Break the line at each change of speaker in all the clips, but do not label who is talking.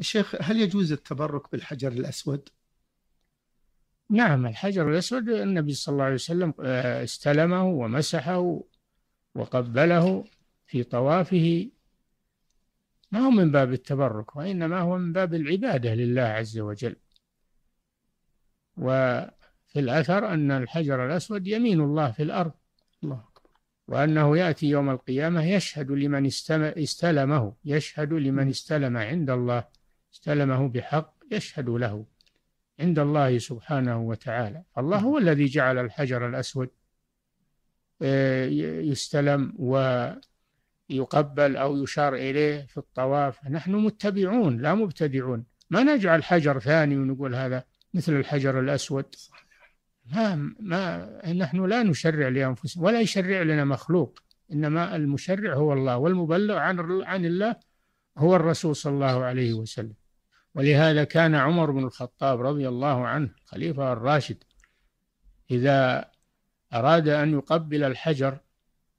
الشيخ هل يجوز التبرك بالحجر الأسود؟
نعم الحجر الأسود النبي صلى الله عليه وسلم آه، استلمه ومسحه وقبله في طوافه. ما هو من باب التبرك وإنما هو من باب العبادة لله عز وجل. وفي الأثر أن الحجر الأسود يمين الله في الأرض الله وأنه يأتي يوم القيامة يشهد لمن استلمه يشهد لمن استلم عند الله. استلمه بحق يشهد له عند الله سبحانه وتعالى. الله هو الذي جعل الحجر الأسود آه، يستلم ويقبل أو يشار إليه في الطواف. نحن متبعون لا مبتدعون. ما نجعل حجر ثاني ونقول هذا مثل الحجر الأسود. ما ما نحن لا نشرع لأنفسنا ولا يشرع لنا مخلوق. إنما المشرع هو الله والمبلغ عن عن الله هو الرسول صلى الله عليه وسلم. ولهذا كان عمر بن الخطاب رضي الله عنه الخليفة الراشد إذا أراد أن يقبل الحجر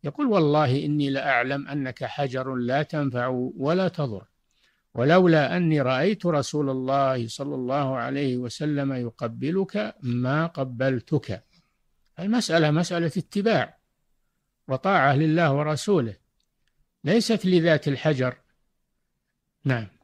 يقول والله إني لأعلم أنك حجر لا تنفع ولا تضر. ولولا أني رأيت رسول الله صلى الله عليه وسلم يقبلك ما قبلتك. المسألة مسألة اتباع وطاعة لله ورسوله ليست لذات الحجر. نعم.